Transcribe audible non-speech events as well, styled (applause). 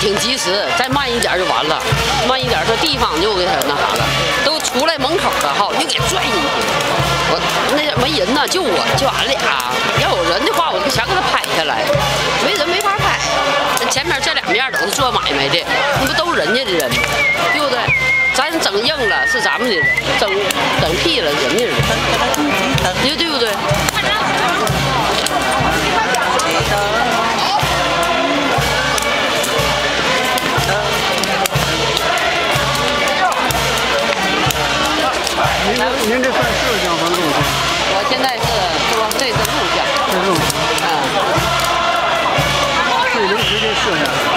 挺及时再慢一点就完了。慢一点这地方就给他那啥了都出来门口了哈又给拽进去了我那个没人呢就我就俺俩。要有人的话我就全给他拍下来。没人没法拍。前面这两面都是做买卖的那不都是人家的人吗？对不对？咱整硬了是咱们的人整整屁了人家的 (laughs) 你说对不对？是不是